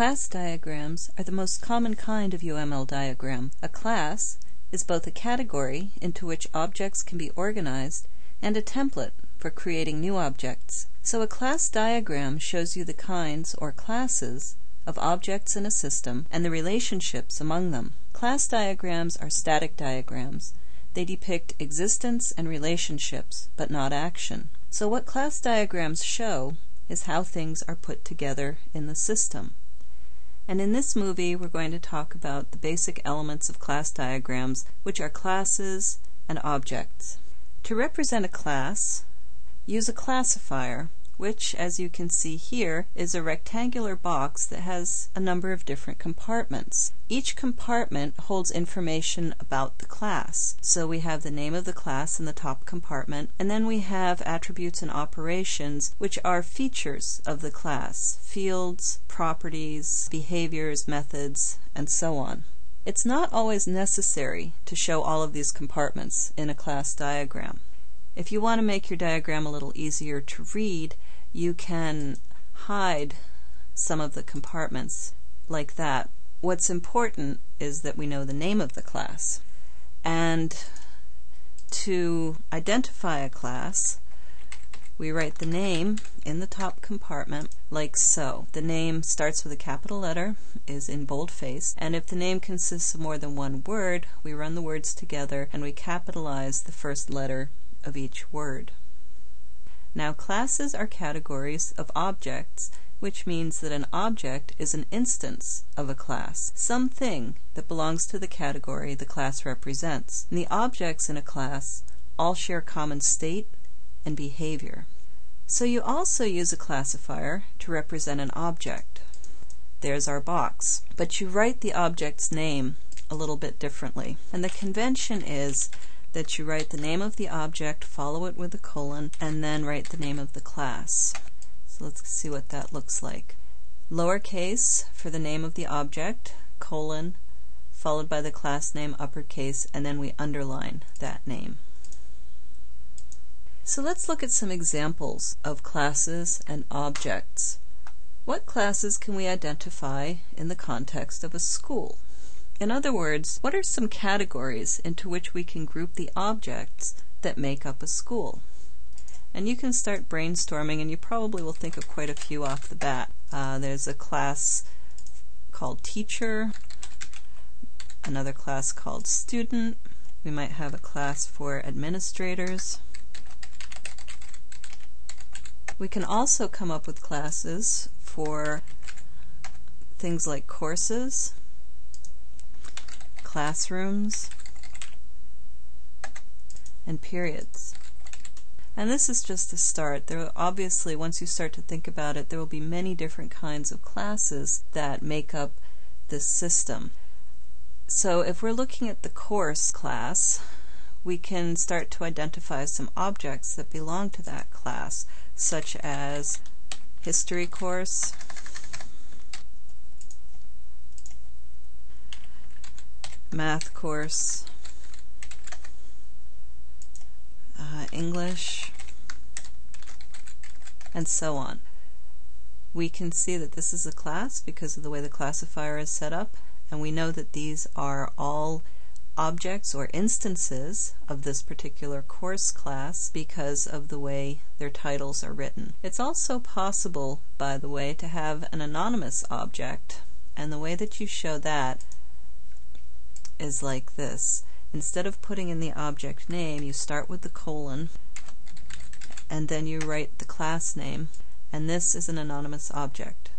Class diagrams are the most common kind of UML diagram. A class is both a category into which objects can be organized and a template for creating new objects. So a class diagram shows you the kinds, or classes, of objects in a system and the relationships among them. Class diagrams are static diagrams. They depict existence and relationships, but not action. So what class diagrams show is how things are put together in the system. And in this movie, we're going to talk about the basic elements of class diagrams, which are classes and objects. To represent a class, use a classifier, which, as you can see here, is a rectangular box that has a number of different compartments. Each compartment holds information about the class. So we have the name of the class in the top compartment, and then we have attributes and operations, which are features of the class fields, properties, behaviors, methods, and so on. It's not always necessary to show all of these compartments in a class diagram. If you want to make your diagram a little easier to read, you can hide some of the compartments like that. What's important is that we know the name of the class. And to identify a class, we write the name in the top compartment like so. The name starts with a capital letter, is in boldface, and if the name consists of more than one word, we run the words together and we capitalize the first letter of each word. Now classes are categories of objects, which means that an object is an instance of a class, something that belongs to the category the class represents. And the objects in a class all share common state and behavior. So you also use a classifier to represent an object. There's our box. But you write the object's name a little bit differently. And the convention is that you write the name of the object, follow it with a colon, and then write the name of the class. So let's see what that looks like. Lowercase for the name of the object, colon, followed by the class name uppercase, and then we underline that name. So let's look at some examples of classes and objects. What classes can we identify in the context of a school? In other words, what are some categories into which we can group the objects that make up a school? And you can start brainstorming, and you probably will think of quite a few off the bat. Uh, there's a class called teacher, another class called student. We might have a class for administrators. We can also come up with classes for things like courses classrooms, and periods. And this is just the start. There obviously, once you start to think about it, there will be many different kinds of classes that make up this system. So if we're looking at the course class, we can start to identify some objects that belong to that class, such as history course, math course, uh, English, and so on. We can see that this is a class because of the way the classifier is set up, and we know that these are all objects or instances of this particular course class because of the way their titles are written. It's also possible, by the way, to have an anonymous object, and the way that you show that is like this. Instead of putting in the object name, you start with the colon, and then you write the class name, and this is an anonymous object.